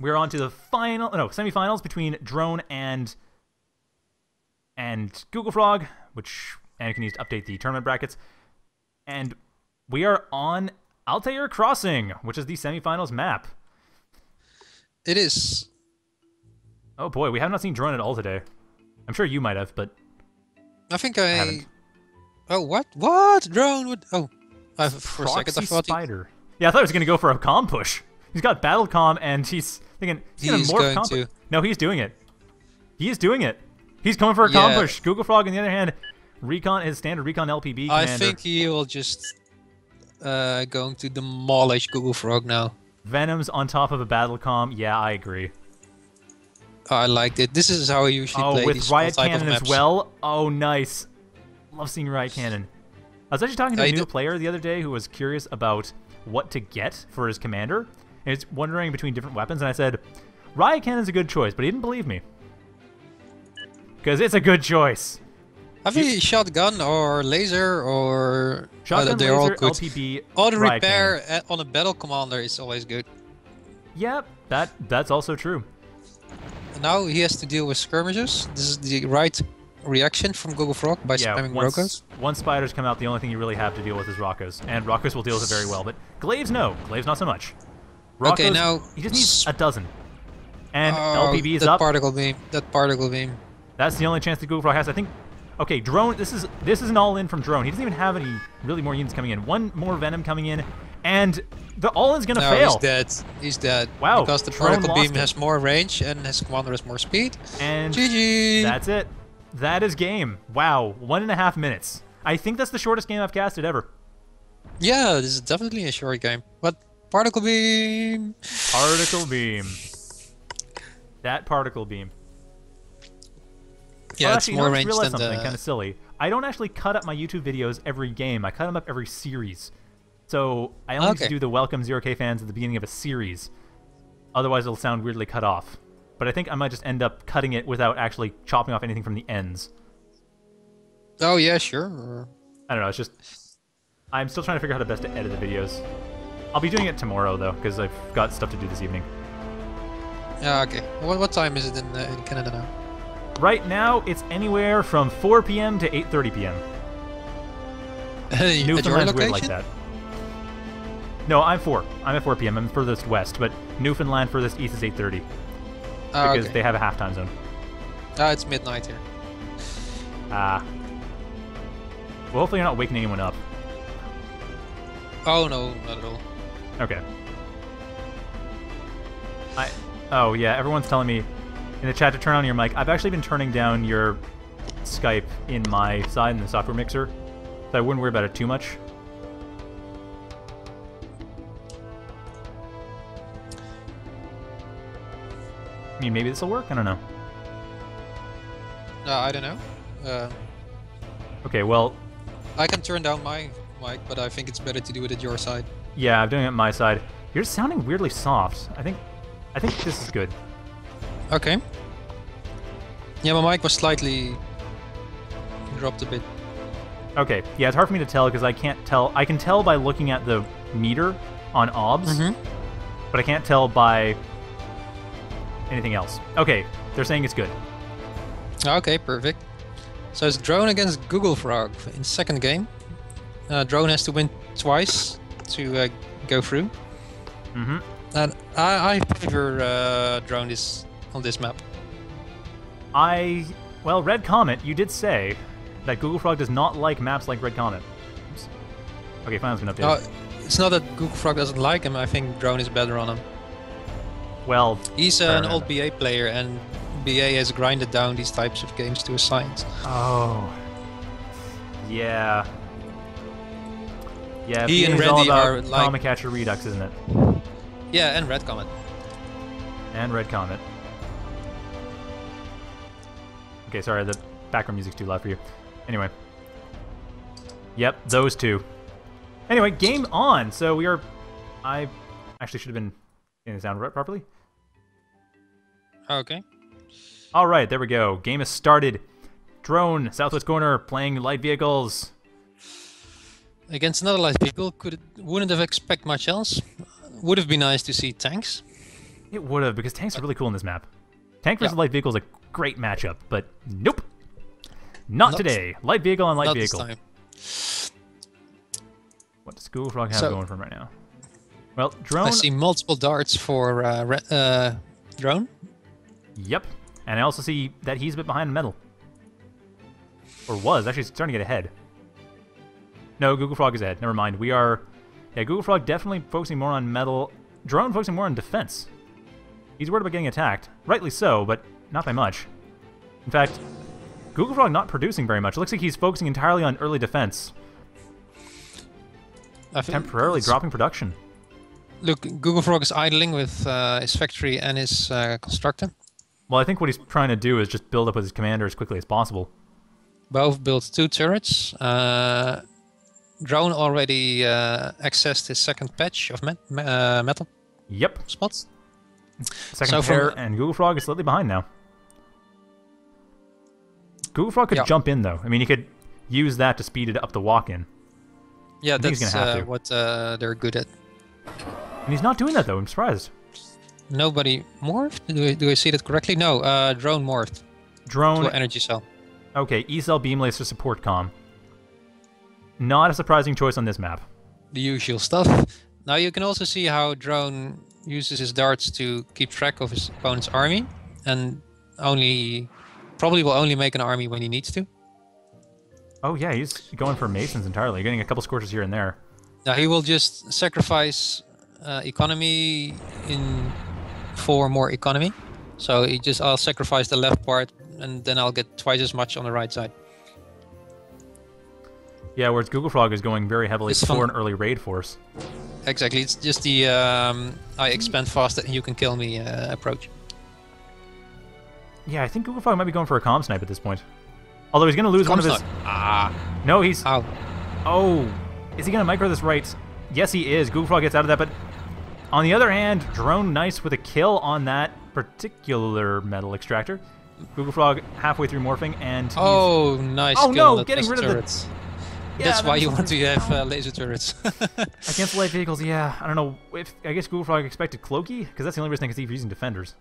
we're on to the final, no, semifinals between Drone and and Google Frog, which Anakin needs to update the tournament brackets. And we are on Altair Crossing, which is the semifinals map. It is. Oh boy, we have not seen Drone at all today. I'm sure you might have, but I think I. haven't. oh, what? What? Drone? would? Oh. I, for a second, I Proxy thought he, Spider. Yeah, I thought he was gonna go for a com push. He's got battle com, and he's thinking he's He's going to. No, he's doing it. He is doing it. He's coming for a com Yeah. push. Google Frog, on the other hand, Recon his standard Recon LPB Commander. I think he will just uh, going to demolish Google Frog now. Venom's on top of a battle com. Yeah, I agree. I liked it. This is how I usually Oh, play with Riot Cannon as well. Oh, nice. Love seeing Riot Cannon. I was actually talking to a I new player the other day who was curious about what to get for his commander. And he's wondering between different weapons, and I said, Riot Cannon's a good choice, but he didn't believe me. Because it's a good choice. Have you shotgun or laser or Shotgun, uh, they're all laser, good. LPB, Auto repair on a battle commander is always good. Yep, that that's also true. Now he has to deal with skirmishes. This is the right reaction from Google Frog by Yeah, spamming once, Rockos. once spiders come out, the only thing you really have to deal with is Rockos. And Rockos will deal with it very well, but Glaives, no. Glaives, not so much. Okay, now he just needs a dozen. And Oh, LPB is that up. particle beam. That particle beam. That's the only chance that Google Frog has. I think. Okay, drone. This is this is an all-in from drone. He doesn't even have any really more units coming in. One more venom coming in, and the all-in's gonna no, fail. he's dead. He's dead. Wow, Because the Drone particle beam it. has more range and his commander has more speed. And GG. that's it. That is game. Wow, one and a half minutes. I think that's the shortest game I've casted ever. Yeah, this is definitely a short game. But particle beam. Particle beam. That particle beam. Yeah, oh, it's more you know, range realized than something the. kind of silly. I don't actually cut up my YouTube videos every game. I cut them up every series. So I only Okay. do the welcome 0K fans at the beginning of a series. Otherwise, it'll sound weirdly cut off. But I think I might just end up cutting it without actually chopping off anything from the ends. Oh yeah, sure. I don't know. It's just I'm still trying to figure out how to best to edit the videos. I'll be doing it tomorrow though, because I've got stuff to do this evening. Yeah, okay. What, what time is it in, uh, in Canada now? Right now, it's anywhere from 4 p.m. to 8:30 p.m. Your Newfoundland's weird like that. No, I'm 4. I'm at 4 p.m. I'm furthest west, but Newfoundland furthest east is 8:30 Ah, because okay. they have a halftime zone. Ah, it's midnight here. Ah. well, hopefully you're not waking anyone up. Oh no, not at all. Okay. I. Oh yeah, everyone's telling me in the chat to turn on your mic. I've actually been turning down your Skype in my side in the software mixer, so I wouldn't worry about it too much. I mean, maybe this will work. I don't know. Uh, I don't know. Uh, Okay, well, I can turn down my mic, but I think it's better to do it at your side. Yeah, I'm doing it on my side. You're sounding weirdly soft. I think, I think this is good. Okay. Yeah, my mic was slightly dropped a bit. Okay, yeah, it's hard for me to tell because I can't tell. I can tell by looking at the meter on OBS, Mhm. but I can't tell by anything else. Okay, they're saying it's good. Okay, perfect. So it's drone against Google Frog in second game. Uh, drone has to win twice to uh, go through, hmm and I, I favor uh, drone this on this map. I, well, Red Comet, you did say that Google Frog does not like maps like Red Comet. Oops. Okay, fine, it's been updated. Uh, it's not that Google Frog doesn't like him. I think drone is better on him. well, He's uh, an old BA player, and BA has grinded down these types of games to a science. oh, yeah. Yeah, He and is all are like- Comet Catcher Redux, isn't it? Yeah, and Red Comet. And Red Comet. Okay, sorry, the background music's too loud for you. Anyway. Yep, those two. Anyway, game on. So we are. I actually should have been getting the sound right properly. Okay. All right, there we go. Game has started. Drone, southwest corner, playing light vehicles. Against another light vehicle, Could wouldn't have expect much else. Would have been nice to see tanks. It would have, because tanks are really cool in this map. Tank versus Yeah. light vehicle is a great matchup, but nope. Not, Not- today. Light vehicle on light Not this vehicle. time. What does Google Frog have So- going for him right now? Well, drone. I see multiple darts for uh, re- uh, drone. Yep. And I also see that he's a bit behind in metal. Or was. Actually, starting to get ahead. No, Google Frog is ahead. Never mind. We are... Yeah, Google Frog definitely focusing more on metal. Drone focusing more on defense. He's worried about getting attacked. Rightly so, but not by much. In fact, Google Frog not producing very much. It looks like he's focusing entirely on early defense, I think temporarily dropping production. Look, Google Frog is idling with uh, his factory and his uh, constructor. Well, I think what he's trying to do is just build up with his commander as quickly as possible. Both built two turrets. Uh, drone already uh, accessed his second patch of met- uh, metal Yep. spots. Second So from- pair, and Google Frog is slightly behind now. Google Frog could Yeah. jump in, though. I mean, he could use that to speed it up the walk-in. Yeah, that's gonna have uh, what uh, they're good at. And he's not doing that, though. I'm surprised. Nobody morphed? Do I, do I see that correctly? No, uh, drone morphed Drone, energy cell. okay, E-Cell beam laser support com. Not a surprising choice on this map. The usual stuff. Now you can also see how drone uses his darts to keep track of his opponent's army, and only probably will only make an army when he needs to. Oh, yeah, he's going for Masons entirely, getting a couple scorches here and there. Now he will just sacrifice uh, economy in for more economy. So he just I'll sacrifice the left part, and then I'll get twice as much on the right side. Yeah, whereas Google Frog is going very heavily It's for an early raid force. Exactly. It's just the um, I expand faster and you can kill me uh, approach. Yeah, I think Google Frog might be going for a comm snipe at this point. Although he's going to lose one of his... Ah. No, he's... Ow. Oh, is he going to micro this right? Yes, he is. Google Frog gets out of that, but on the other hand, Drone nice with a kill on that particular metal extractor. Google Frog halfway through morphing, and Oh, nice. Oh, no, getting rid of the- turrets. Yeah, That's that why you want to have uh, laser turrets. against light vehicles. Yeah, I don't know if I guess Google Frog expected Cloaky because that's the only reason I can see for using defenders.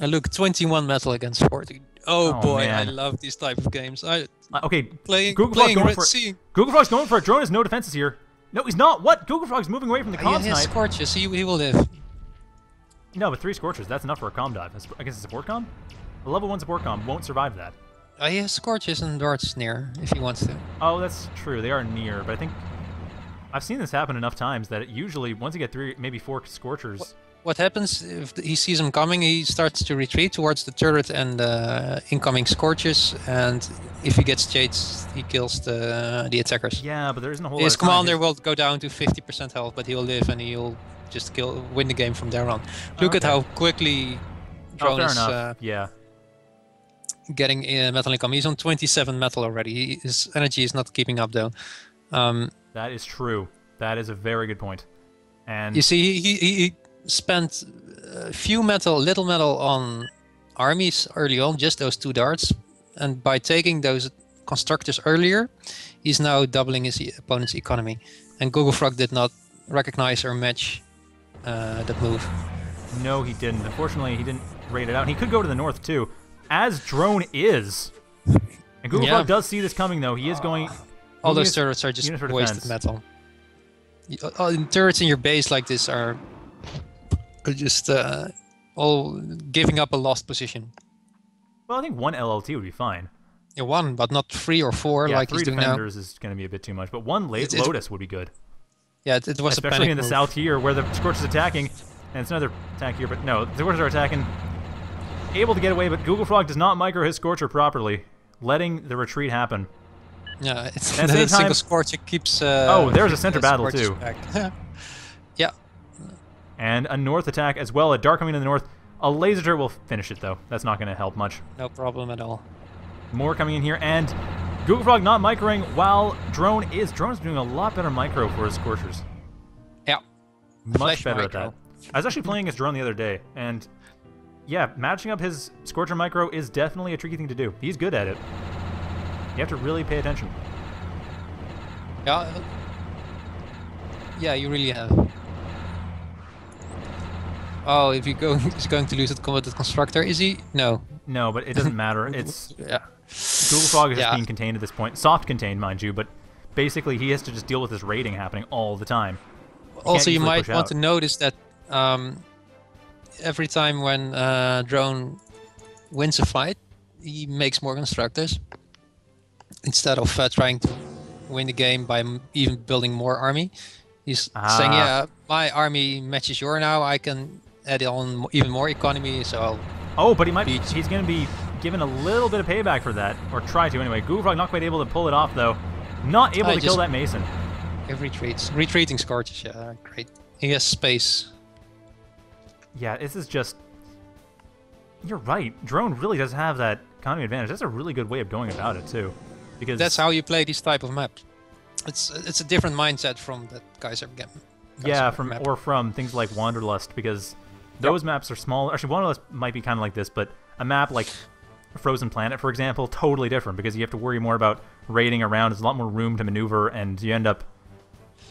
and look, 21 metal against 40. Oh, Oh, boy, man. I love these type of games. I Uh, okay, playing Google Frog playing going Red for it. Sea. Google Frog's going for it. Drone has no defenses here. No, he's not. What? Google Frog's moving away from the Uh, comm yeah, he has snipe. scorches. He, he will live. No, but three scorchers. That's enough for a comm dive. I Against a support comm? A level one support comm won't survive that. Uh, he has scorches and darts near if he wants to. Oh, that's true. They are near, but I think I've seen this happen enough times that it usually once you get three, maybe four scorchers. What happens if he sees him coming? He starts to retreat towards the turret and uh, incoming scorches, and if he gets chased, he kills the the attackers. Yeah, but there isn't a whole. His lot of time. commander His- will go down to 50% health, but he'll live and he'll just kill, win the game from there on. Look at Okay. how quickly Oh, Drone fair is enough. uh, yeah. Getting uh, metal income. He's on 27 metal already. He, his energy is not keeping up though. Um, That is true. That is a very good point. And you see, he, he, he spent a few metal, little metal on armies early on, just those two darts. And by taking those constructors earlier, he's now doubling his opponent's economy. And Google Frog did not recognize or match uh, that move. no, he didn't. Unfortunately, he didn't rate it out. And he could go to the north too, as drone is. And Google Yeah. Does see this coming though. He is going. All those turrets are just wasted defense. metal. Y- uh, uh, turrets in your base like this are, are just uh, all giving up a lost position. Well, I think one LLT would be fine. Yeah, one, but not three or four yeah, like three he's doing now. defenders is going to be a bit too much, but one late It's- it's- Lotus would be good. Yeah, it, it was a especially panic in the move. south here where the Scorch is attacking, and it's another attack here, but no, the Scorchers are attacking, able to get away, but Google Frog does not micro his Scorcher properly, letting the retreat happen. Yeah, it's At the same single time- scorcher keeps. Uh, Oh, there's a center battle, too. yeah, And a north attack as well, a Dart coming in the north. A laser turret will finish it though. That's not going to help much. no problem at all. More coming in here, and Google Frog not microing while Drone is. Drone is doing a lot better micro for his Scorchers. Yeah, Much Flash better micro. at that. I was actually playing as Drone the other day, and yeah, matching up his Scorcher micro is definitely a tricky thing to do. He's good at it. You have to really pay attention. yeah, uh, yeah. You really have. Oh, if you go, he's going to lose at combated constructor, is he? No. No, but it doesn't matter. It's Yeah. Google Frog is just Yeah. being contained at this point. Soft contained, mind you, but basically he has to just deal with this raiding happening all the time. Also, you might want out. to notice that um, every time when uh, drone wins a fight, he makes more constructors instead of uh, trying to win the game by m- even building more army. He's saying, Ah. "Yeah, my army matches your now. I can add on even more economy, so I'll Oh, but he might Beats. he's going to be given a little bit of payback for that, or try to anyway. Google Frog not quite able to pull it off though. Not able I to kill that Mason. retreats. Retreating scorches, yeah, great. He has space. Yeah, this is just. You're right. Drone really does have that economy advantage. That's a really good way of going about it too, because That's how you play these type of maps. It's it's a different mindset from that Kaiser game. Yeah, from map. or from things like Wanderlust because those maps are small. Actually, Wanderlust might be kind of like this, but a map like Frozen Planet, for example, totally different because you have to worry more about raiding around. There's a lot more room to maneuver, and you end up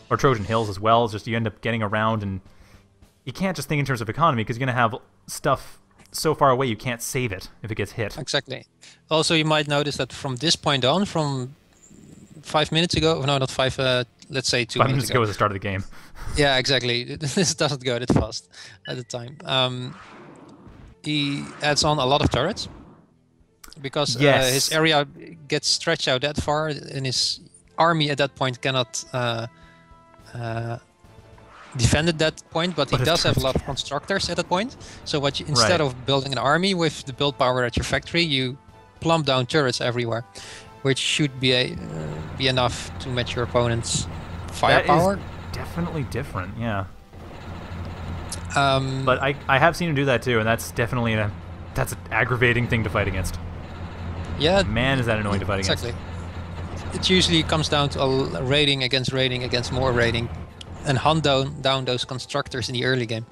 or Trojan Hills as well. It's just you end up getting around, and you can't just think in terms of economy because you're gonna have stuff so far away you can't save it if it gets hit. Exactly. Also, you might notice that from this point on, from five minutes ago, no, not five, uh, let's say two Five minutes minutes ago was the start of the game. Yeah, exactly. this doesn't go that fast at the time. Um, he adds on a lot of turrets because uh, his area gets stretched out that far, and his army at that point cannot uh, uh, defend at that point. But, But he does have a lot of constructors at that point. So what you, instead Right. of building an army with the build power at your factory, you plump down turrets everywhere, which should be a, uh, be enough to match your opponent's firepower. Definitely different. Yeah. Um, But I, I have seen him do that too, and that's definitely a that's an aggravating thing to fight against. yeah, Man, is that annoying to fight exactly. It usually comes down to a raiding against raiding against more raiding, and hunt down down those constructors in the early game.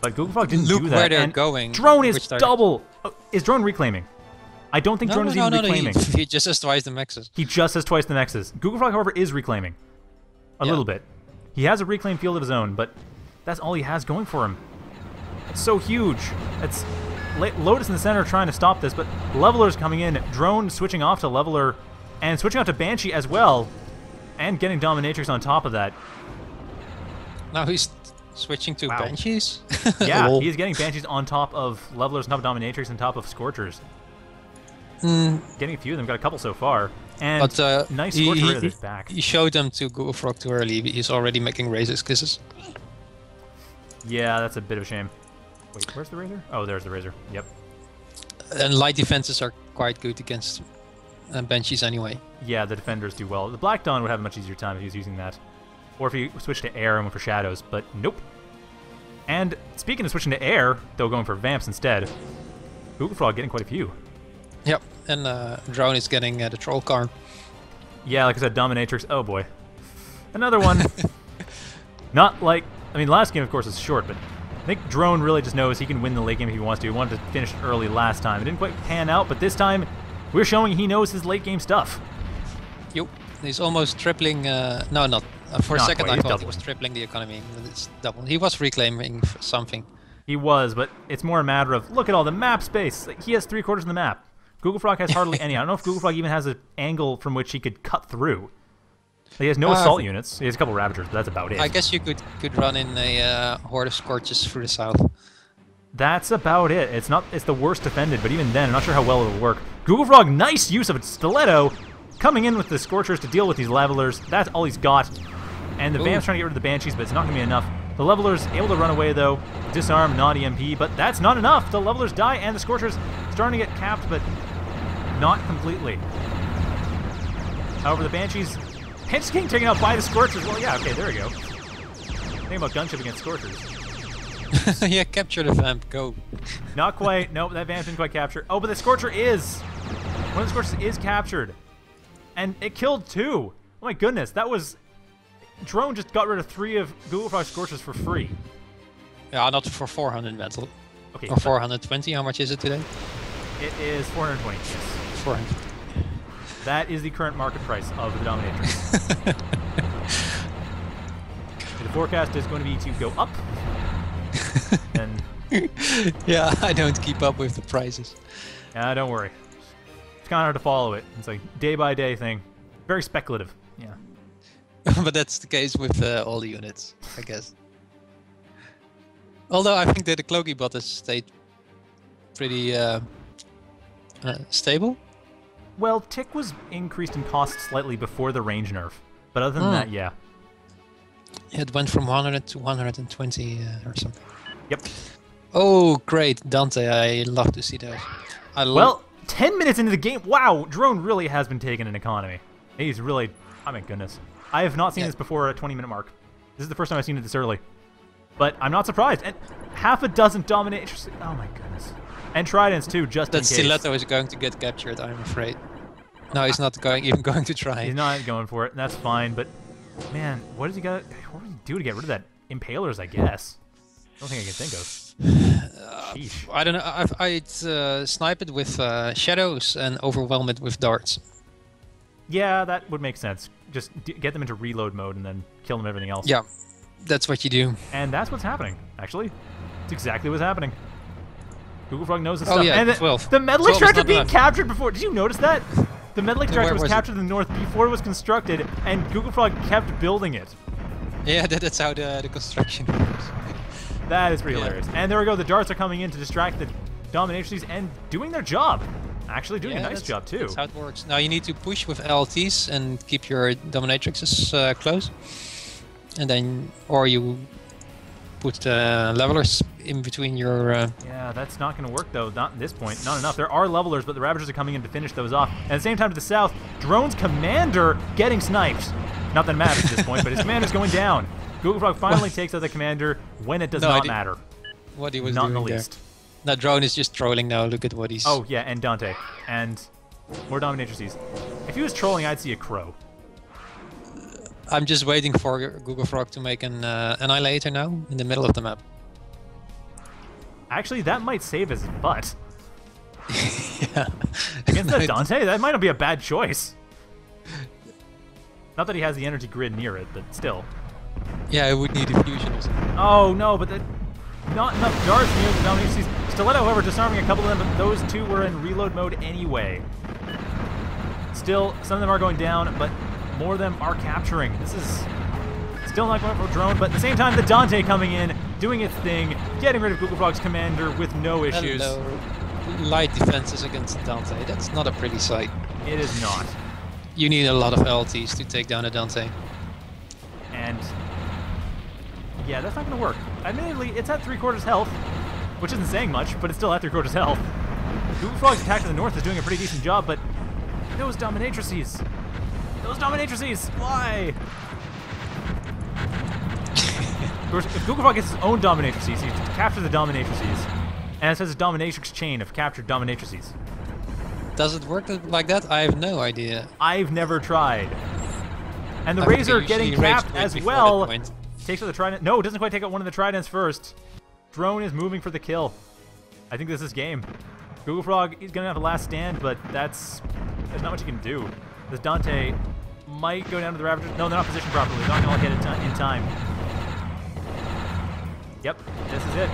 But Google Frog didn't Look do that. where they're and going. Drone is double. Oh, is drone reclaiming? I don't think No, drone no, is no, even no, no. reclaiming. He, he just has twice the mexes. He just has twice the mexes. Google Frog, however, is reclaiming. A Yeah. little bit. He has a reclaim field of his own, but that's all he has going for him. It's so huge. It's Lotus in the center trying to stop this, but Leveler's coming in. Drone switching off to Leveler, and switching off to Banshee as well, and getting Dominatrix on top of that. Now he's switching to Wow. banshees. Yeah, Lol. he's getting Banshees on top of Levelers, on top of Dominatrix, on top of Scorchers. Mm, Getting a few of them, got a couple so far. And but uh, nice he, Scorcher he, rid back. he showed them to Google Frog too early. He's already making Razor's kisses. Yeah, that's a bit of a shame. Wait, where's the Razor? Oh, there's the Razor. Yep. And light defenses are quite good against uh, banshees anyway. Yeah, the defenders do well. The Black Dawn would have a much easier time if he was using that. Or if you switch to air and went for shadows, but nope. And speaking of switching to air, though going for vamps instead, Google Frog getting quite a few. Yep. And uh, drone is getting uh, the troll car. Yeah, like I said, Dominatrix. Oh boy. Another one. Not like. I mean, last game, of course, is short, but I think Drone really just knows he can win the late game if he wants to. He wanted to finish early last time. It didn't quite pan out, but this time we're showing he knows his late game stuff. Yep. He's almost tripling. Uh, no, not. Uh, for a second, quite, I thought he was tripling the economy. It's double. He was reclaiming something. He was, but it's more a matter of look at all the map space. Like, he has three quarters of the map. Google Frog has hardly any. I don't know if Google Frog even has an angle from which he could cut through. He has no Uh, assault units. He has a couple Ravagers, but that's about it. I guess you could could run in a uh, horde of scorches through the south. That's about it. It's not. It's the worst defended, but even then, I'm not sure how well it'll work. Google Frog, nice use of its stiletto, coming in with the Scorchers to deal with these levelers. That's all he's got. And the Ooh. Vamp's trying to get rid of the Banshees, but it's not going to be enough. The levelers able to run away though, disarm, not EMP, but that's not enough. The levelers die, and the Scorchers starting to get capped, but not completely. However, the Banshees, Banshees getting taken out by the Scorchers. Well, yeah, okay, there we go. Think about gunship against Scorchers. yeah, capture the vamp. Go. Not quite. Nope, that Vamp didn't quite capture. Oh, but the Scorcher is. One of the Scorchers is captured. And it killed two. Oh my goodness, that was... Drone just got rid of three of Google Frog Scorchers for free. Yeah, not for 400 metal. Okay, Or 420. How much is it today? it is 420. Yes. 400. That is the current market price of the Dominatrix. the forecast is going to be to go up. and yeah, I don't keep up with the prices. yeah, don't worry. It's kind of hard to follow it. It's like day by day thing. Very speculative. Yeah. but that's the case with uh, all the units, I guess. Although I think that the Cloaky bot has stayed pretty uh, uh, stable. Well, Tick was increased in cost slightly before the range nerf, but other than Hmm. that, yeah. It went from 100 to 120 uh, or something. Yep. Oh, great, Dante! I love to see those. I lo- Well, 10 minutes into the game, wow, Drone really has been taking an economy. He's really, oh my goodness. I have not seen Yeah. this before a 20 minute mark. This is the first time I've seen it this early. But I'm not surprised. And half a dozen dominate. Oh my goodness. And Tridents too, just that in case. stiletto is going to get captured. I'm afraid. No, he's not going even going to try. He's not going for it, and that's fine. But man, what does he got? What does he do to get rid of that impalers? I guess. I don't think I can think of. Sheesh. I don't know. I've, I'd uh, snipe it with uh, shadows and overwhelm it with darts. Yeah, that would make sense. Just d- get them into reload mode and then kill them everything else. Yeah, that's what you do. And that's what's happening, actually. It's exactly what's happening. Google Frog knows this Oh, stuff. yeah, and the, 12. the metal 12 is extractor being enough. captured before. Did you notice that? The metal extractor Where was, was it? captured in the north before it was constructed, and Google Frog kept building it. Yeah, that, that's how the, the construction works. That is pretty Yeah. hilarious. And there we go. The darts are coming in to distract the dominations and doing their job. Actually, doing Yeah, a nice job too. That's how it works. Now you need to push with LTs and keep your dominatrixes uh, close, and then or you put uh, levelers in between your. Uh, Yeah, that's not going to work though. Not at this point. Not enough. There are levelers, but the Ravagers are coming in to finish those off. And at the same time, to the south, Drone's commander getting sniped. Not that it matters at this point, but his commander's going down. Google Frog finally takes out the commander when it does No, not matter. what he was Not in doing the there. That drone is just trolling now. Look at what he's. Oh yeah, and Dante, and more dominatrices. If he was trolling, I'd see a crow. I'm just waiting for Google Frog to make an uh, annihilator now in the middle of the map. Actually, that might save his butt yeah. against that Dante. That might not be a bad choice. Not that he has the energy grid near it, but still. yeah, I would need a fusion or something. Oh no, but the, not enough darts near the dominatrices. Stiletto, however, disarming a couple of them, but those two were in reload mode anyway. Still, some of them are going down, but more of them are capturing. This is still not going for a drone, but at the same time, the Dante coming in, doing its thing, getting rid of Google Frog's commander with no issues. Hello. Light defenses against Dante. That's not a pretty sight. It is not. You need a lot of LTs to take down a Dante. And yeah, that's not going to work. Admittedly, it's at three quarters health, which isn't saying much, but it's still at three quarters health. Google Frog's attack to the north is doing a pretty decent job, but those dominatrices, those dominatrices, why? of course, if Google Frog gets his own dominatrices, he captures the dominatrices, and it says a dominatrix chain of captured dominatrices. Does it work like that? I have no idea. I've never tried. And the I Razor getting capped as well. Takes out the trident. No, it doesn't quite take out one of the tridents first. Drone is moving for the kill. I think this is game. Google Frog is gonna have a last stand, but that's there's not much you can do. This Dante might go down to the Ravager. No, they're not positioned properly. They're not gonna hit it in time. Yep, this is it.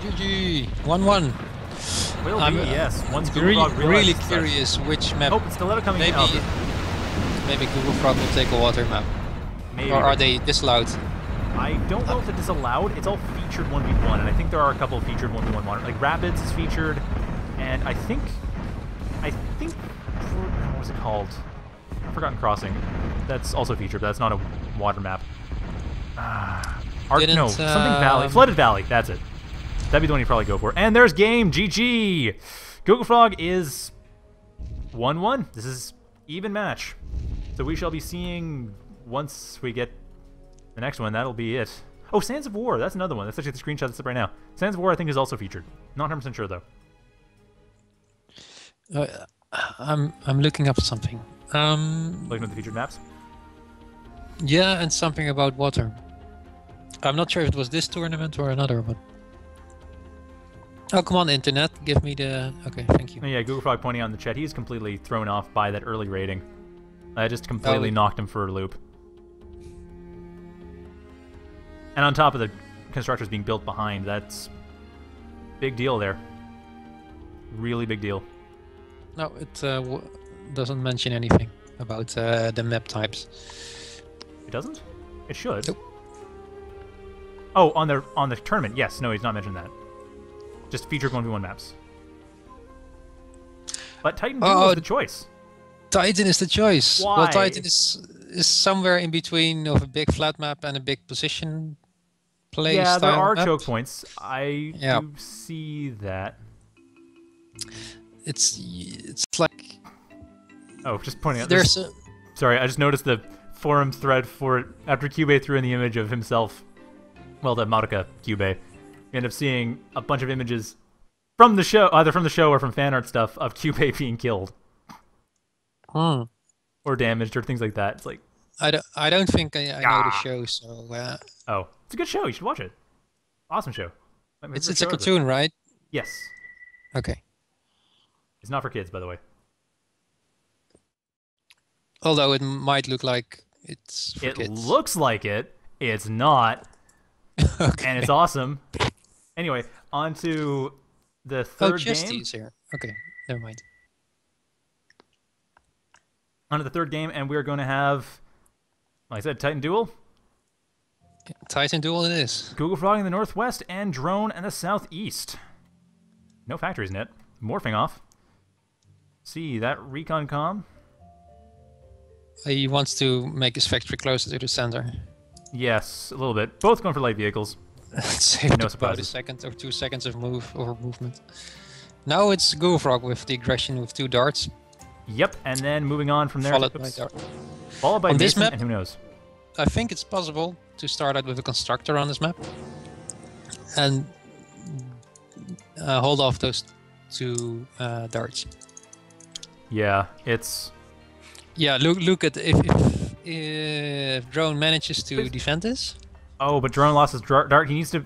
GG. 1-1. Will I'm, be uh, yes. Once Google Really, Frog really curious which map. Oh, Stiletto coming maybe, in. Maybe Google Frog will take a water map. Maybe. Or are they disallowed? I don't know if it is allowed. It's all featured 1v1, and I think there are a couple of featured 1v1 models. Like Rapids is featured, and I think, I think, what was it called? Forgotten Crossing. That's also featured, but that's not a water map. Ah, Arc, no, Didn't, something Valley. um, Flooded Valley, that's it. That'd be the one you probably go for. And there's game, GG! Google Frog is 1-1. This is even match. So we shall be seeing once we get the next one, that'll be it. Oh, Sands of War, that's another one. That's actually the screenshot that's up right now. Sands of War, I think, is also featured. Not 100% sure, though. Uh, I'm I'm looking up something. Um, Looking at the featured maps. yeah, and something about water. I'm not sure if it was this tournament or another, but. Oh come on, internet! Give me the. Okay, thank you. Yeah, Google Frog pointing out in the chat, he's completely thrown off by that early rating. I just completely Oh. knocked him for a loop. And on top of the constructors being built behind. That's big deal there. Really big deal. No, it uh, w- doesn't mention anything about uh, the map types. It doesn't? It should. Nope. Oh, on the on the tournament, yes. No, he's not mentioned that. Just featured 1v1 maps. But Titan Oh, is the choice. Titan is the choice. Why? Well, Titan is is somewhere in between of a big flat map and a big position play yeah, there are map. choke points. I Yeah. do see that. It's it's like Oh, just pointing out. There's, there's a sorry, I just noticed the forum thread for it after Cube threw in the image of himself. Well, the Madoka Cube. You end up seeing a bunch of images from the show, either from the show or from fan art stuff of Cube being killed hmm. or damaged or things like that. It's like, I don't I don't think I, I know the show, so uh, oh, it's a good show. You should watch it. Awesome show. It's it's a cartoon, right? Yes. Okay. It's not for kids, by the way. Although it might look like it's for It kids. looks like it. It's not, okay. and it's awesome. Anyway, on to the oh, third just game. here. Okay, never mind. On to the third game, and we're going to have, like I said, Titan Duel, Titan Duel it is. Google Frog in the northwest, and Drone in the southeast. No factories in it. Morphing off. See that recon com? He wants to make his factory closer to the center. Yes, a little bit. Both going for light vehicles. Saved No about a second or two seconds of move or movement. Now it's Goofrog with the aggression with two darts, Yep, and then moving on from there. followed by dart. Followed by On this map- and who knows? I think it's possible to start out with a constructor on this map and uh, hold off those two uh, darts. Yeah, it's Yeah, look look at if if, if drone manages to Please. defend this. Oh, but Drone lost his dart. He needs to.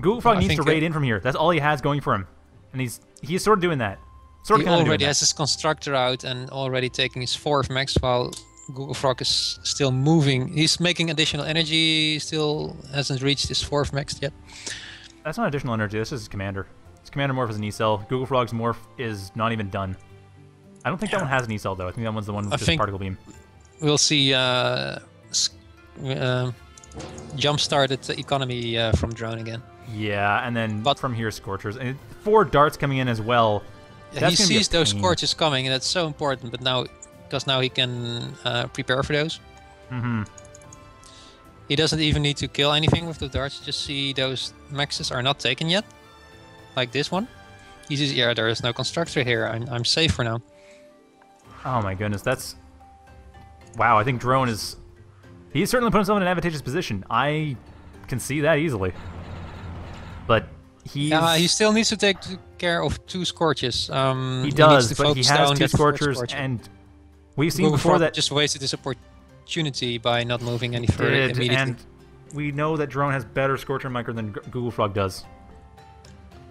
Google Frog needs to raid it- in from here. That's all he has going for him, and he's he's sort of doing that. Sort he of of already has his constructor out and already taking his fourth mex while Google Frog is still moving. He's making additional energy, he still hasn't reached his fourth mex yet. That's not additional energy. This is his commander. His commander morph is an E cell. Google Frog's morph is not even done. I don't think that one has an E cell though. I think that one's the one with the particle beam. We'll see uh, uh, jump started the economy uh, from drone again. Yeah, and then But- from here Scorchers and four darts coming in as well. Yeah, he gonna be a sees those scorches coming, and that's so important. But now, because now he can uh, prepare for those. Mm-hmm. He doesn't even need to kill anything with the darts. Just see those mexes are not taken yet, like this one. He says, "Yeah, there is no constructor here. I'm, I'm safe for now." Oh my goodness, that's wow. I think Drone is he's certainly put himself in an advantageous position. I can see that easily, but he's Yeah, he still needs to take care of two scorches. Um, he does, to but he has two Scorchers, scorcher. and we've seen Google before that just wasted his opportunity by not moving any further did, immediately. and we know that Drone has better Scorcher micro than Google Frog does.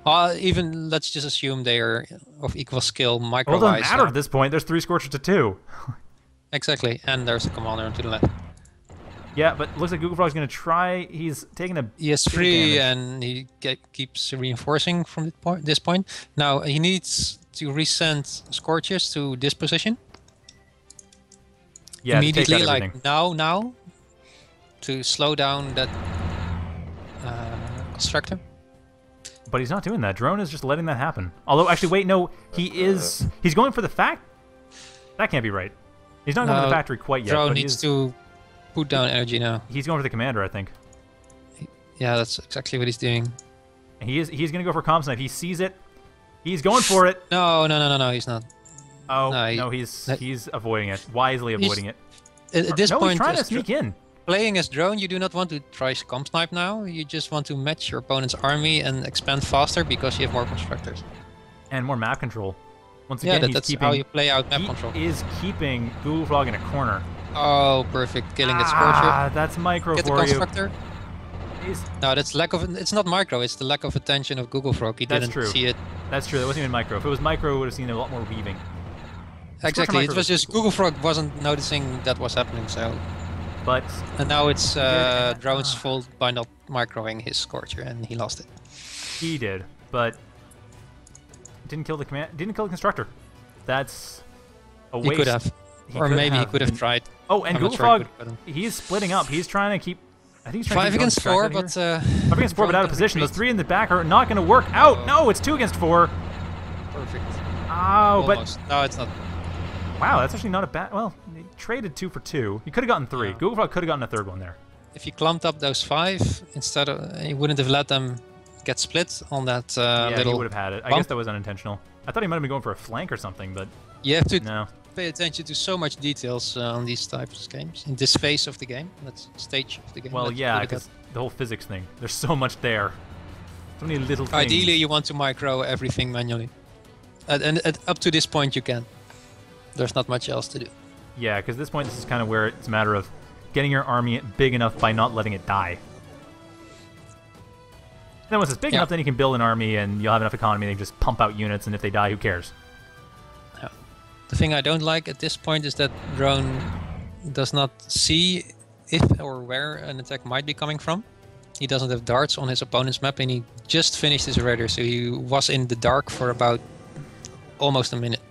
Uh, even let's just assume they are of equal skill Well, micro it doesn't matter at this point. There's three Scorchers to two. Exactly, and there's a commander to the left. Yeah, but looks like Google Frog's gonna try. He's taking a He has three, and he get, keeps reinforcing from this point, this point. Now he needs to resend scorches to this position yeah to take out immediately, like now, now, to slow down that uh, constructor. But he's not doing that. Drone is just letting that happen. Although, actually, wait, no, he is. He's going for the fact. That can't be right. He's not going to the No, factory quite yet. Drone but needs he's, to put down energy now. he's going for the commander, I think. Yeah, that's exactly what he's doing. He is. He's going to go for comm snipe. He sees it. He's going for it. No, no, no, no, no, he's not. Oh No, he- no, he's no. he's avoiding it. Wisely avoiding it. At, this no, point, he's trying to sneak in. playing as drone, you do not want to try comm snipe now. You just want to match your opponent's army and expand faster because you have more constructors. and more map control. Once Yeah, again, that, he's that's keeping. how you play out map he control. is keeping Google Frog in a corner. Oh, perfect. Killing that Scorcher. Ah, that's micro Get the for you. constructor. He's- No, that's lack of. It's not micro. It's the lack of attention of Google Frog. He That's didn't true. see it. That's true. That wasn't even micro. If it was micro, we would have seen a lot more weaving. Exactly. It was was just Google Frog wasn't noticing that was happening. So but And now it's uh, Drone's Ah. fault by not microing his Scorcher, and he lost it. he did. But didn't kill the command. Didn't kill the constructor. That's a waste. He waste. could have. He or could maybe he could have tried. Oh, and I'm Google sure he Frog, could have put him. he's splitting up. He's trying to keep. I think he's trying Five to keep against Drone four, distracted but uh, Five against four, but out of position. Those three in the back are not going to work out. Oh. No, it's two against four. Perfect. Oh, but No, it's not. Wow, that's actually not a bad. Well, they traded two for two. You could have gotten three. Yeah. Google could have gotten a third one there. If you clumped up those five instead of, you wouldn't have let them get split on that uh, yeah, little. he would have had it. I bump. guess that was unintentional. I thought he might have been going for a flank or something, but You have to no. pay attention to so much details uh, on these types of games in this phase of the game, that stage of the game. Well, yeah, because the whole physics thing. There's so much there. So many little things. ideally you want to micro everything manually, and, and, and up to this point you can. There's not much else to do. Yeah, because at this point, this is kind of where it's a matter of getting your army big enough by not letting it die. And then once it's big Yeah. enough, then you can build an army and you'll have enough economy. They just pump out units, and if they die, who cares? The thing I don't like at this point is that drone does not see if or where an attack might be coming from. He doesn't have darts on his opponent's map, and he just finished his raider, so he was in the dark for about almost a minute.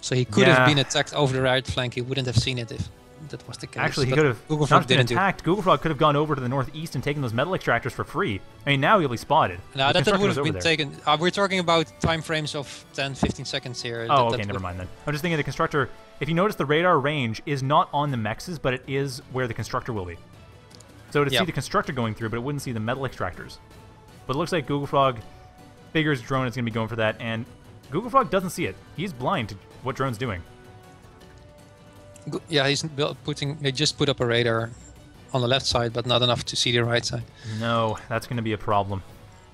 So he could Yeah. have been attacked over the right flank. He wouldn't have seen it if that was the case. Actually, he but could have Google Frog didn't do. attacked. Google Frog could have gone over to the northeast and taken those metal extractors for free. I mean, now he'll be spotted. No, that, that would have been there. taken. Uh, we're talking about time frames of 10, 15 seconds here. Oh, that okay, never would- mind then. I'm just thinking the constructor. If you notice, the radar range is not on the mexes, but it is where the constructor will be. So to see Yep. the constructor going through, but it wouldn't see the metal extractors. But it looks like Google Frog figures drone is going to be going for that, and Google Frog doesn't see it. He's blind to what drone's doing. Yeah, he's putting. They just put up a radar on the left side, but not enough to see the right side. No, that's going to be a problem.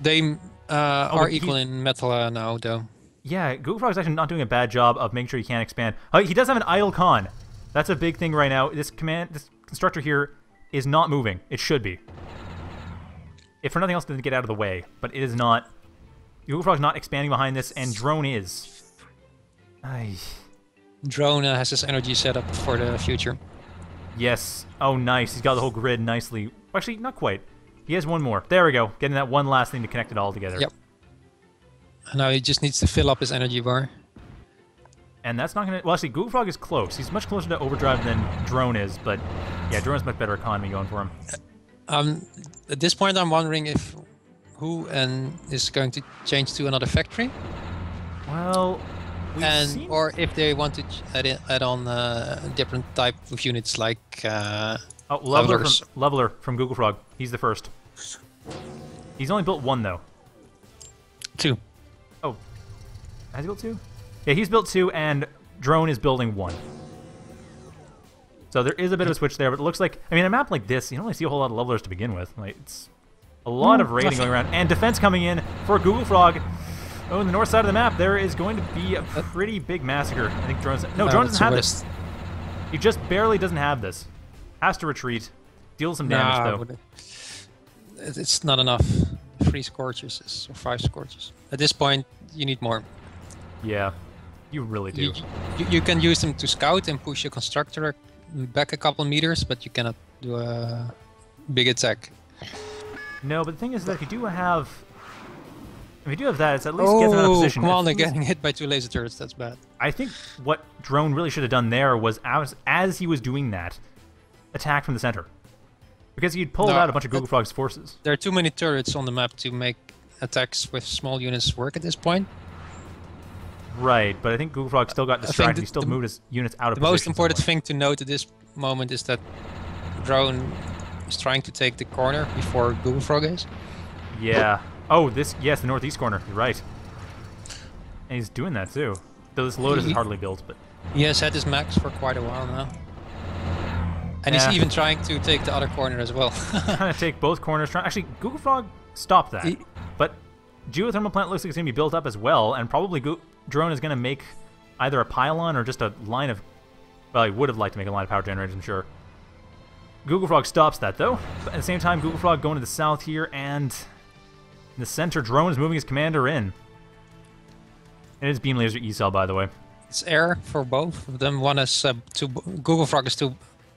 They uh, Oh, are but he- equal in metal uh, now, though. Yeah, Google Frog's actually not doing a bad job of making sure he can't expand. Oh, he does have an idle con. That's a big thing right now. This command, this constructor here is not moving. It should be. If for nothing else, to get out of the way. But it is not. Google Frog's not expanding behind this, and drone is. Ay. Drone uh, has his energy set up for the future. Yes. Oh, nice. He's got the whole grid nicely. Actually, not quite. He has one more. There we go. Getting that one last thing to connect it all together. Yep. And now he just needs to fill up his energy bar. And that's not going to... Well, actually, Google Frog is close. He's much closer to Overdrive than Drone is, but... Yeah, Drone's much better economy going for him. Um, at this point, I'm wondering if who and is going to change to another factory, Well, and or if they want to add, add on uh, different type of units like. Uh, Oh, Leveler Levelers. from, Leveler from Google Frog. He's the first. He's only built one, though. two. Oh. Has he built two? Yeah, he's built two, and Drone is building one. So there is a bit of a switch there, but it looks like... I mean, a map like this, you don't really see a whole lot of Levelers to begin with. Like, it's a lot of raiding going around. And defense coming in for Google Frog. Oh, on the north side of the map, there is going to be a pretty big massacre. I think Drone's... No, Uh, drone doesn't have this. He just barely doesn't have this. Has to retreat. Deal some damage, Nah, though. It's not enough. Three scorches or five scorches. At this point, you need more. Yeah, you really do. You, you, you can use them to scout and push your constructor back a couple meters, but you cannot do a big attack. No, but the thing is that if you do have, if you do have that, it's at least gets him out of Oh, position. come on, they're getting hit by two laser turrets. That's bad. I think what Drone really should have done there was as as he was doing that, attack from the center, because he'd pulled No, out a bunch of Google Frog's forces. There are too many turrets on the map to make attacks with small units work at this point. Right, but I think Google Frog still got distracted. the- he still the- moved his units out of The position. most important somewhat. thing to note at this moment is that drone is trying to take the corner before Google Frog is. Yeah. Oh, this yes, the northeast corner. You're right. And he's doing that too. Though this Lotus is hardly built, but He has had his mex for quite a while now. And Yeah. he's even trying to take the other corner as well. trying to take both corners. Trying actually, Google Frog stopped that. He- but geothermal plant looks like it's going to be built up as well, and probably Go- drone is going to make either a pylon or just a line of. Well, he would have liked to make a line of power generators, I'm sure. Google Frog stops that though. But at the same time, Google Frog going to the south here, and the center, drone is moving his commander in. And it's beam laser E cell, by the way. it's air for both of them. One is uh, to Google Frog is two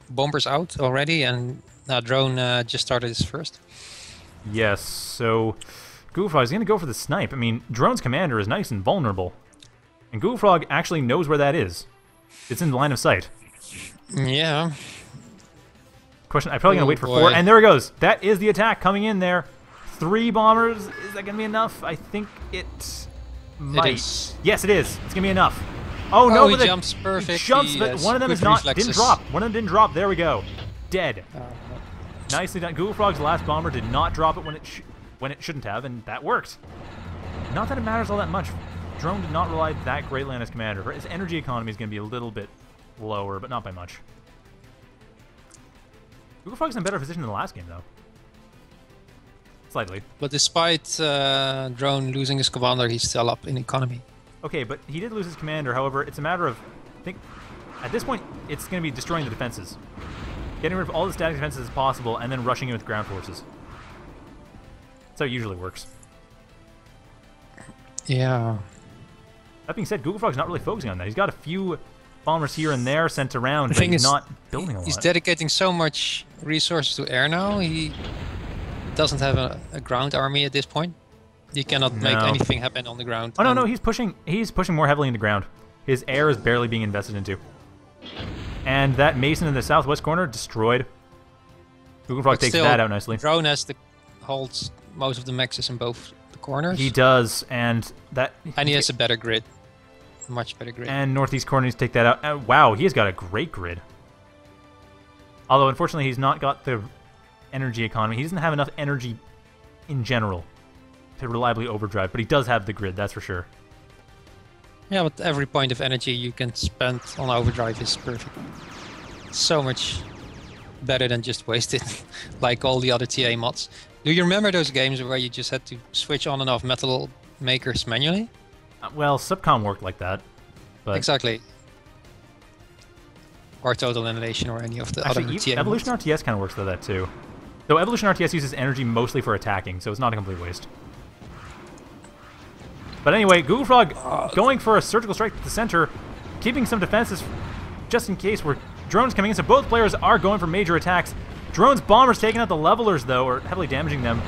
bombers out already, and now drone uh, just started his first. Yes, so Goofrog is going to go for the snipe. I mean, Drone's commander is nice and vulnerable. And Google Frog actually knows where that is. It's in the line of sight. Yeah. Question, I'm probably going to Oh, wait for boy. four. And there it goes. That is the attack coming in there. Three bombers. Is that going to be enough? I think it might. is. Yes, it is. It's going to be enough. Oh, no, Oh, he but the- jumps he perfectly, jumps, but one of them is not, didn't drop. One of them didn't drop. There we go. Dead. Uh, Nicely done. Google Frog's last bomber did not drop it when it sh when it shouldn't have, and that worked. Not that it matters all that much. Drone did not rely that greatly on his commander. His energy economy is going to be a little bit lower, but not by much. Google Frog's in a better position than the last game, though. Slightly. but despite uh, drone losing his commander, he's still up in economy. Okay, but he did lose his commander. However, it's a matter of, I think, at this point, it's going to be destroying the defenses, getting rid of all the static defenses as possible, and then rushing in with ground forces. That's how it usually works. Yeah. That being said, Google Frog's not really focusing on that. He's got a few bombers here and there sent around, The but thing he's is, not building a lot. He's dedicating so much resources to air now. He doesn't have a, a ground army at this point. He cannot make anything happen on the ground. oh no, no, he's pushing. He's pushing more heavily into the ground. His air is barely being invested into. And that Mason in the southwest corner destroyed. Google Frog but takes still, that out nicely. Drone has the holds most of the mexes in both the corners. He does, and that and he has a better grid. Much better grid. and northeast corner needs to take that out. Uh, wow, he has got a great grid. Although unfortunately, he's not got the energy economy. He doesn't have enough energy in general to reliably overdrive, but he does have the grid. That's for sure. Yeah, but every point of energy you can spend on overdrive is perfect. So much better than just waste it, like all the other TA mods. Do you remember those games where you just had to switch on and off metal makers manually? Uh, well, Subcom worked like that, but Exactly. Or Total Annihilation or any of the actually, other E- Evolution mods. RTS kind of works like that too. Though Evolution RTS uses energy mostly for attacking, so it's not a complete waste. But anyway, Google Frog going for a surgical strike to the center, keeping some defenses just in case where drones coming in. So both players are going for major attacks. Drones bombers taking out the levelers though, or heavily damaging them.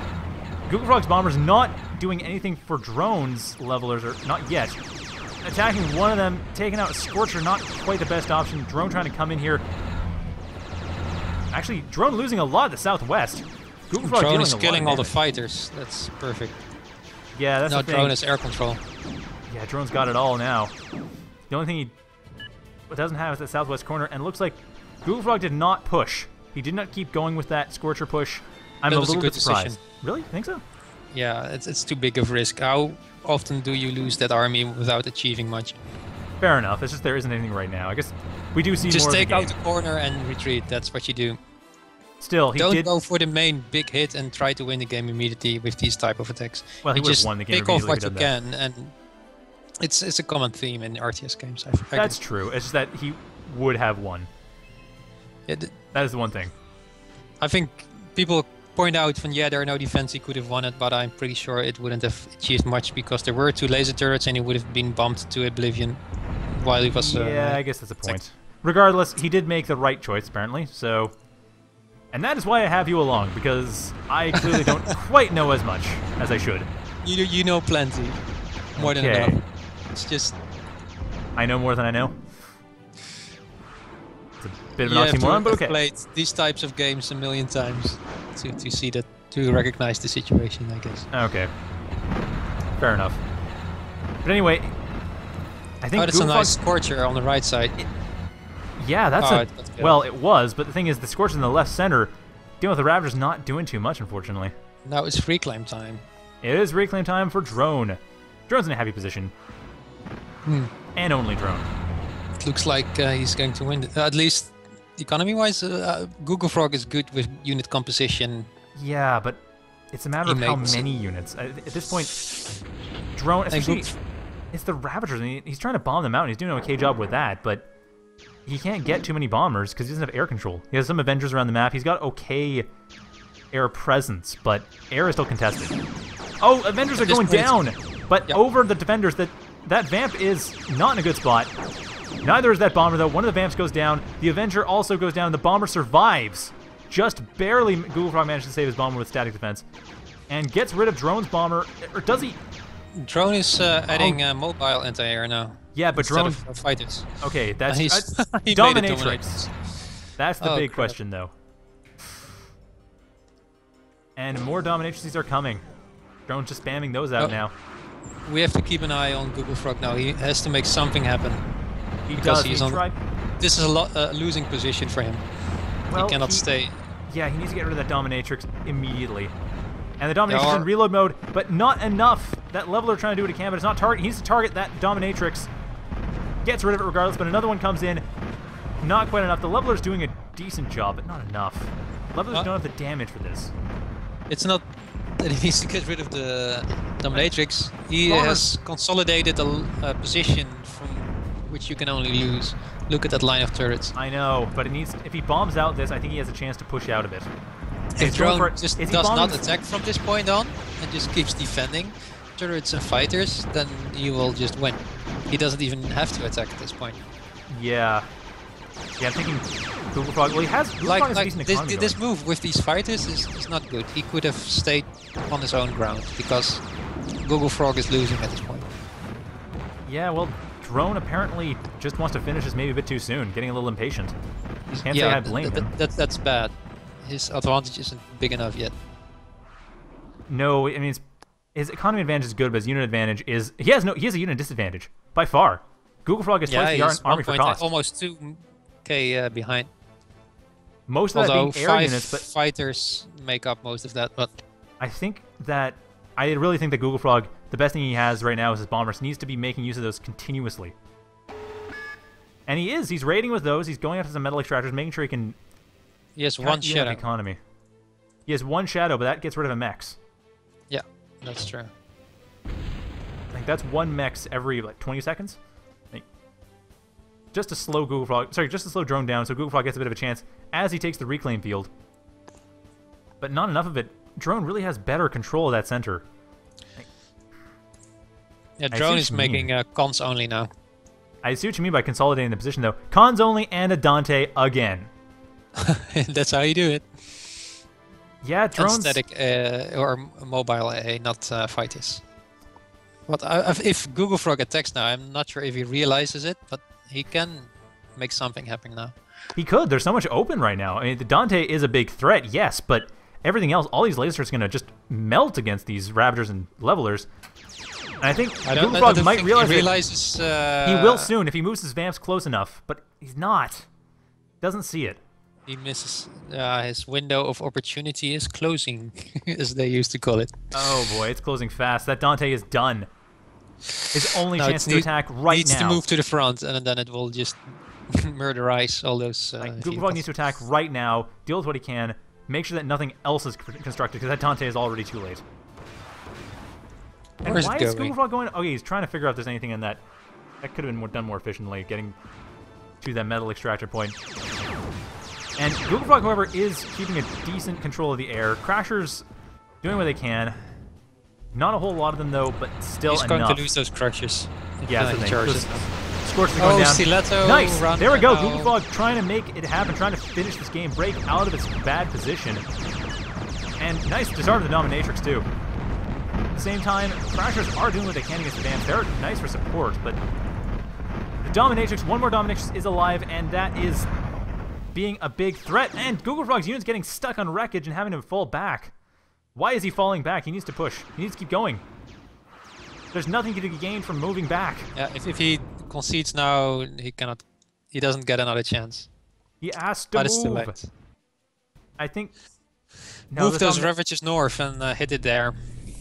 Google Frog's bombers not doing anything for drones levelers, or not yet. Attacking one of them, taking out a Scorcher, not quite the best option. Drone trying to come in here. Actually, Drone losing a lot of the southwest. Google Frog Drone is killing all the fighters. That's perfect. Yeah, that's no, the thing. drone is air control. Yeah, Drone's got it all now. The only thing he doesn't have is that southwest corner, and it looks like Google Frog did not push. He did not keep going with that Scorcher push. I'm That a a little good bit surprised. decision. Really? Think so? Yeah, it's, it's too big of risk. How often do you lose that army without achieving much? Fair enough. It's just there isn't anything right now. I guess we do see Just more take of out the the corner and retreat. That's what you do. Still, he Don't did. go for the main big hit and try to win the game immediately with these type of attacks. Well, he You just won the game pick off what you can, and it's it's a common theme in RTS games. I. That's true. It's just that he would have won. Yeah, th- That is the one thing. I think people point out when yeah there are no defense he could have won it, but I'm pretty sure it wouldn't have achieved much because there were two laser turrets and he would have been bumped to oblivion while he was. Uh, yeah, I guess that's a point. Regardless, he did make the right choice apparently. So, and that is why I have you along because I clearly don't quite know as much as I should. you you know plenty, more than Okay. enough. It's just I know more than I know. It's a bit of you an to oxymoron, but okay. played these types of games a million times to, to see that to recognize the situation. I guess. Okay. Fair enough. But anyway, I think Oh, that's a nice scorcher on the right side. Yeah, that's Oh, a. that's well, it was, but the thing is, the scorcher in the left center, dealing with the Ravagers, not doing too much, unfortunately. Now it's reclaim time. It is reclaim time for Drone. Drone's in a happy position. Hmm. And only Drone. It looks like uh, he's going to win. it. at least economy-wise, uh, uh, Google Frog is good with unit composition. Yeah, but it's a matter of how many units. At this point, Drone, especially, it's the Ravagers. and he- he's trying to bomb them out, and he's doing an okay job with that, but he can't get too many bombers because he doesn't have air control. He has some Avengers around the map. He's got okay air presence, but air is still contested. Oh, Avengers are going down, but Yep. over the defenders. That that Vamp is not in a good spot. Neither is that Bomber, though. One of the Vamps goes down. The Avenger also goes down. The Bomber survives. Just barely Google Frog managed to save his Bomber with static defense. And gets rid of Drone's Bomber. Or does he? Drone is uh, adding uh, mobile anti-air now. Yeah, but Drone... of uh, fighters. Okay, that's... He's- uh, he made it Dominatrix. Dominatrix. That's the Oh, big crap. question, though. And more Dominatrixes are coming. Drone's just spamming those out Oh. now. We have to keep an eye on Google Frog now. He has to make something happen. He Because does. he's he on- tried... This is a lot uh, losing position for him. Well, he cannot he- stay. Yeah, he needs to get rid of that Dominatrix immediately. And the Dominatrix is in reload mode, but not enough. That Leveler trying to do what he can, but it's not target. He needs to target that Dominatrix. Gets rid of it regardless, but another one comes in. Not quite enough. The Leveler's doing a decent job, but not enough. Levelers Uh, don't have the damage for this. It's not that he needs to get rid of the Dominatrix. He has consolidated a, a position from which you can only lose. Look at that line of turrets. I know, but it needs. If he bombs out this, I think he has a chance to push out of it. If drone for just does not attack from this point on and just keeps defending turrets and fighters, then you will just win. He doesn't even have to attack at this point. Yeah. Yeah, I'm thinking Google Frog. Well, he has. Google Like, like this, this move with these fighters is, is not good. He could have stayed on his own ground because Google Frog is losing at this point. Yeah, well, Drone apparently just wants to finish this maybe a bit too soon, getting a little impatient. Can't say yeah, I blame th- th- that, that's bad. His advantage isn't big enough yet. No, I mean it's, his economy advantage is good, but his unit advantage is he has no he has a unit disadvantage by far. Google Frog is Yeah, twice the ar- army for cost. almost 2k uh, behind. Most of that Although being air units, but fighters make up most of that. But I think that I really think that Google Frog, the best thing he has right now is his bombers. Needs to be making use of those continuously. And he is. He's raiding with those. He's going after some metal extractors, making sure he can he has one shadow. economy. He has one shadow, but that gets rid of a mex. Yeah, that's true. Like that's one mex every like 20 seconds. Like, just to slow Google Frog, sorry, just to slow drone down, so Google Frog gets a bit of a chance as he takes the reclaim field. But not enough of it. Drone really has better control of that center. Yeah, drone is making uh, cons only now. I see what you mean by consolidating the position though. Cons only and a Dante again. that's how you do it. Yeah, drones. static uh, or mobile AA, not uh, fighters. But I, if- if Google Frog attacks now, I'm not sure if he realizes it, but he can make something happen now. He could. There's so much open right now. I mean, the Dante is a big threat, yes, but everything else, all these lasers are going to just melt against these Ravagers and Levelers. And I think I don't, Google Frog might realize he realizes. Uh, he will soon if he moves his Vamps close enough, but he's not. Doesn't see it. He misses uh, his window of opportunity is closing, as they used to call it. Oh boy, it's closing fast. That Dante is done. His only Now chance to attack right needs now. Needs to move to the front, and then it will just murderize all those. Uh, Like, Google. Frog needs to attack right now, deal with what he can, make sure that nothing else is constructed, because that Dante is already too late. And Where's why is going? Google Frog going? Okay, he's trying to figure out if there's anything in that. That could have been more, done more efficiently, getting to that metal extractor point. And Google Frog, however, is keeping a decent control of the air. Crashers doing what they can. Not a whole lot of them, though, but still He's enough. going to lose those Crashers. if, Yeah, that's he the thing. Going Oh, down. Stiletto Nice. run There we go. Google Frog trying to make it happen, trying to finish this game, break out of its bad position. And nice disarm of the Dominatrix, too. At the same time, Crashers are doing what they can against the Vamps. They're nice for support, but the Dominatrix, one more Dominatrix is alive, and that is being a big threat. And Google Frog's unit's getting stuck on wreckage and having to fall back. Why is he falling back? He needs to push. He needs to keep going. There's nothing to be gained from moving back. Yeah, if, if he concedes now, he cannot. He doesn't get another chance. He has to But move. late. I think. No, Move those Ravagers north and uh, hit it there.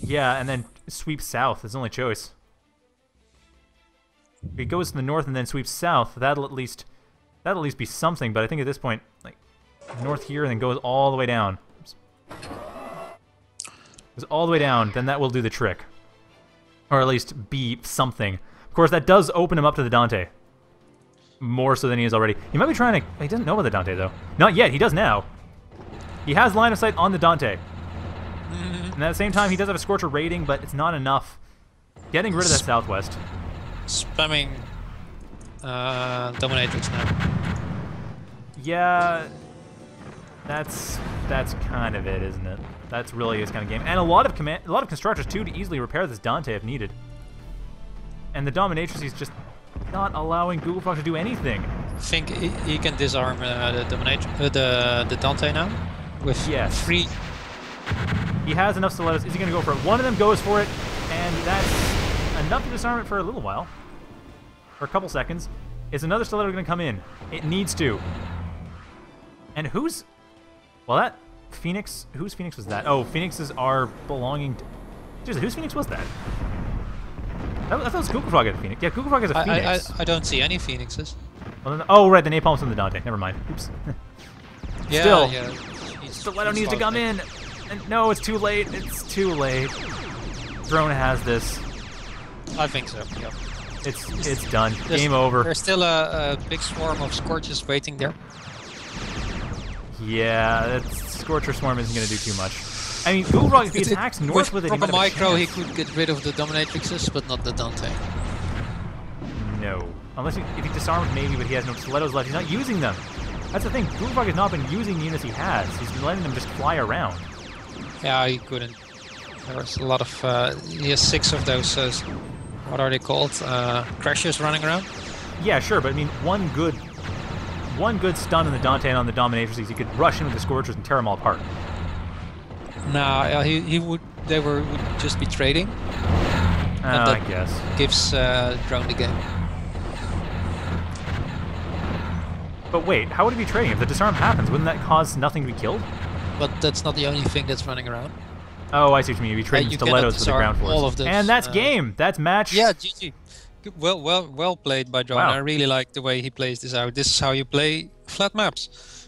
Yeah, and then sweep south. The only choice. If he goes to the north and then sweeps south, that'll at least that'll at least be something. But I think at this point, like north here and then goes all the way down. Goes all the way down, then that will do the trick, or at least be something. Of course, that does open him up to the Dante. More so than he is already. He might be trying to. He doesn't know about the Dante though. Not yet. He does now. He has line of sight on the Dante. And at the same time, he does have a Scorcher rating, but it's not enough. Getting rid of that Southwest. Spamming uh, dominatrix now. Yeah, that's that's kind of it, isn't it? That's really his kind of game, and a lot of command, a lot of constructors too to easily repair this Dante if needed. And the dominatrix is just not allowing Google Frog to do anything. I think he, he can disarm uh, the dominatrix, uh, the the Dante now with Yes. three. He has enough stilettos. Is he going to go for it? One of them goes for it, and that's enough to disarm it for a little while, for a couple seconds. Is another stiletto going to come in? It needs to. And who's? Well, that Phoenix. Whose Phoenix was that? Oh, Phoenixes are belonging. to... Seriously, whose Phoenix was that? I thought it was Google Frog had a Phoenix. Yeah, Google Frog has a I, I, I, Phoenix. I don't see any phoenixes. Then- oh, oh right, the napalm's in the Dante. Never mind. Oops. Yeah, Still, yeah. he's- Stiletto he's needs to come in. And no, it's too late. It's too late. Drone has this. I think so. Yeah. It's it's done. There's- Game over. There's still a, a big swarm of Scorchers waiting there. Yeah, that Scorcher Swarm isn't going to do too much. I mean, Rock, if he attacks north with, it, he proper a micro, he could get rid of the dominatrixes, but not the Dante. No. Unless he, if he disarms, maybe, but he has no stilettos left. He's not using them. That's the thing. Google has not been using the units he has. He's been letting them just fly around. Yeah, he couldn't. There's a lot of. Uh, he has six of those. Uh, what are they called? Uh, crashers running around. Yeah, sure, but I mean, one good, one good stun on the Dante and on the Dominatrix, he could rush in with the Scorchers and tear them all apart. Nah, yeah, he, he would. They were would just be trading. Uh, I that- guess. Gives uh, drone the game. But wait, how would he be trading? If the disarm happens, wouldn't that cause nothing to be killed? But that's not the only thing that's running around. Oh, I see what you mean. You'd be trading you stilettos for the ground force. all of those, and that's uh, game. That's match. Yeah, GG. Well, well, well played by Drone. Wow. I really like the way he plays this out. This is how you play flat maps.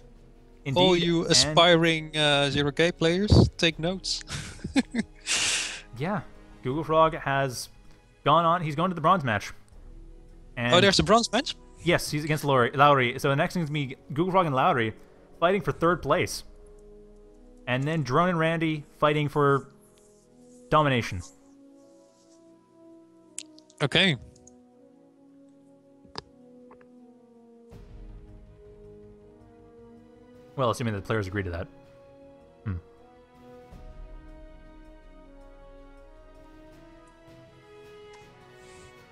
Indeed. All you aspiring uh, zero K players, take notes. Yeah, Google Frog has gone on. He's going to the bronze match. And oh, there's a bronze match. yes, he's against Lowry. Lowry. So the next thing is me, Google Frog and Lowry fighting for third place, and then Drone and Randy fighting for domination. Okay. Well, assuming the players agree to that.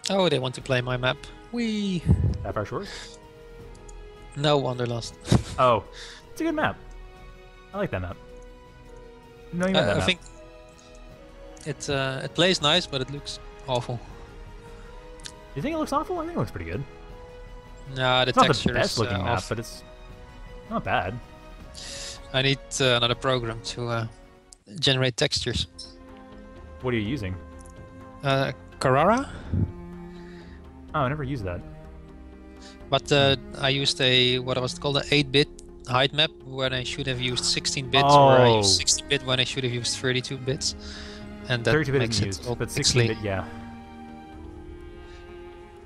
Oh, they want to play my map. We Sapphire Shores. no Wanderlust. Oh, it's a good map. I like that map. No, you Uh, that I map. think it uh, it plays nice, but it looks awful. You think it looks awful? I think it looks pretty good. Nah, the It's not the best is looking uh, map, off. but it's not bad. I need uh, another program to uh, generate textures. What are you using? Uh, Carrara, Oh, I never used that. but uh, I used a what was it called an 8-bit height map when I should have used 16 bits, or I Oh. used 16 bit when I should have used 32 bits, and that 32 bit makes it used, all but 16 pixely. bit, yeah.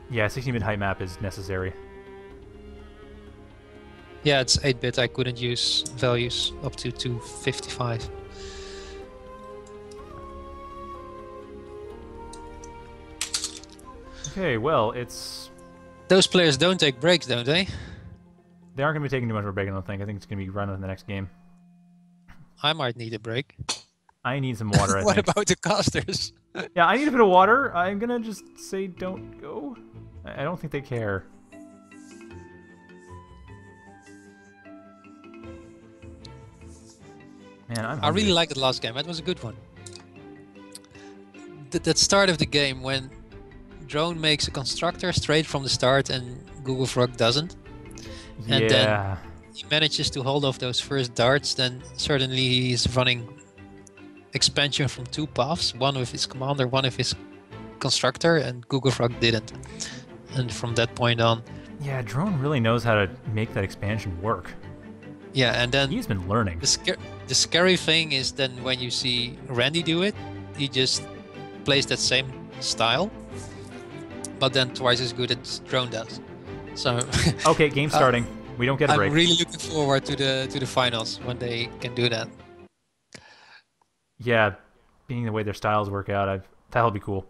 Yeah, 16 bit height map is necessary. Yeah, it's 8-bit. I couldn't use values up to 255. Okay, well, it's Those players don't take breaks, don't they? they aren't going to be taking too much of a break. I don't think. I think it's going to be running in the next game. I might need a break. I need some water. I what about the casters? Yeah, I need a bit of water. I'm gonna just say don't go. I don't think they care. Man, I'm. I really liked the last game. That was a good one. Th- that start of the game when Drone makes a constructor straight from the start and Google Frog doesn't. and yeah. then- He manages to hold off those first darts, then certainly he's running expansion from two paths, one with his commander, one with his constructor, and Google Frog didn't. And from that point on, yeah, drone really knows how to make that expansion work. yeah, and then He's been learning. The, scar- the scary thing is then when you see Randy do it, he just plays that same style, but then twice as good as Drone does. So Okay, game uh, starting. we don't get a I'm break. really looking forward to the to the finals when they can do that. yeah, being the way their styles work out, i that'll be cool.